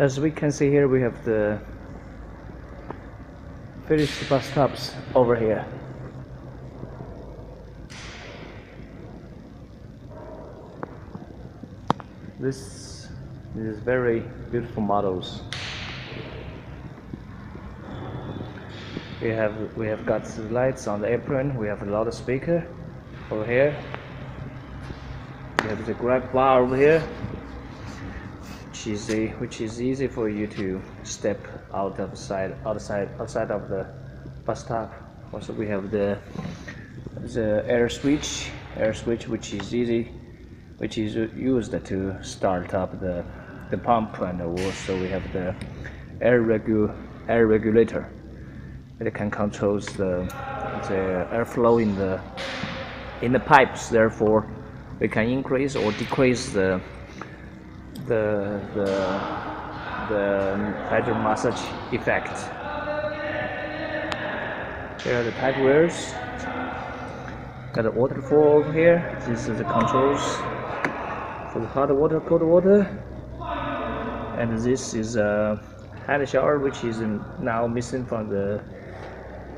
As we can see here, we have the finished bathtubs over here. This is very beautiful models. We have we have got lights on the apron. We have a lot of loudspeaker over here. We have the grab bar over here, which is a, which is easy for you to step out of side outside outside of the bathtub. Also, we have the the air switch, air switch, which is easy, which is used to start up the the pump, and also we have the air regu air regulator. It can control the the airflow in the in the pipes. Therefore, we can increase or decrease the the the the hydro massage effect. Here are the pipe wheels. Got the waterfall over here. This is the controls for the hot water, cold water, and this is a hand shower which is now missing from the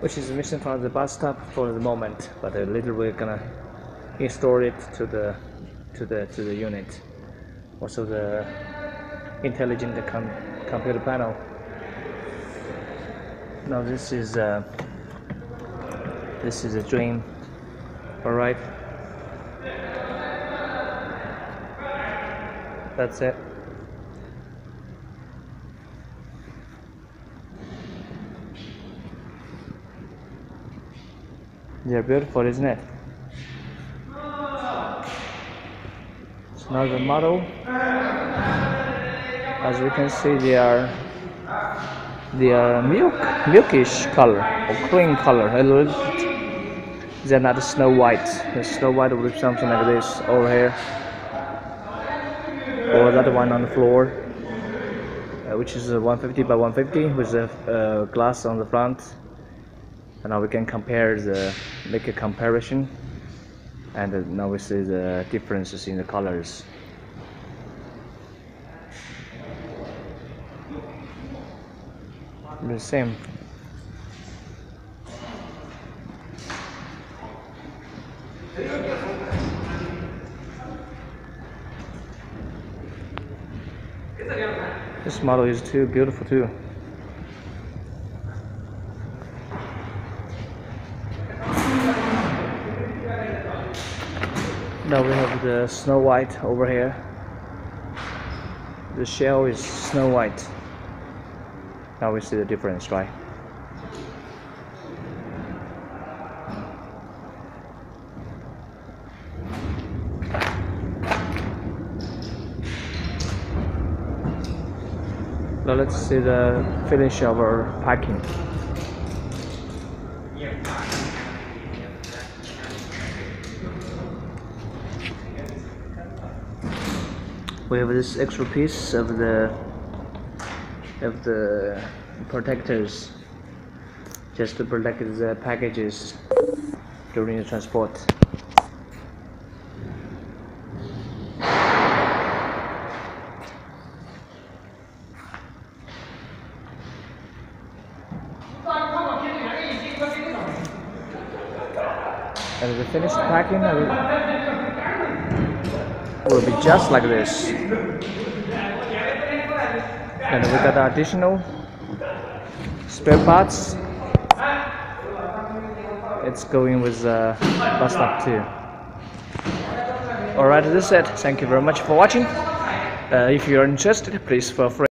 which is missing from the bathtub for the moment. But later we're gonna install it to the to the to the unit. Also the intelligent com computer panel. Now this is uh, this is a dream. All right. That's it. They're beautiful, isn't it? Another model. As we can see, they are they are milk milkish color or cream color. A little bit. They're not Snow White. The Snow White be something like this over here, or that one on the floor, uh, which is a 150 by 150 with a uh, glass on the front and now we can compare the make a comparison and uh, now we see the differences in the colors. The same. This model is too beautiful too Now we have the Snow White over here. The shell is Snow White. Now we see the difference, right? Now let's see the finish of our packing. We have this extra piece of the of the protectors just to protect the packages during the transport. And the finished packing will be just like this. And we got additional spare parts it's going with uh, bathtub too. Alright this is it thank you very much for watching. Uh, if you're interested please feel free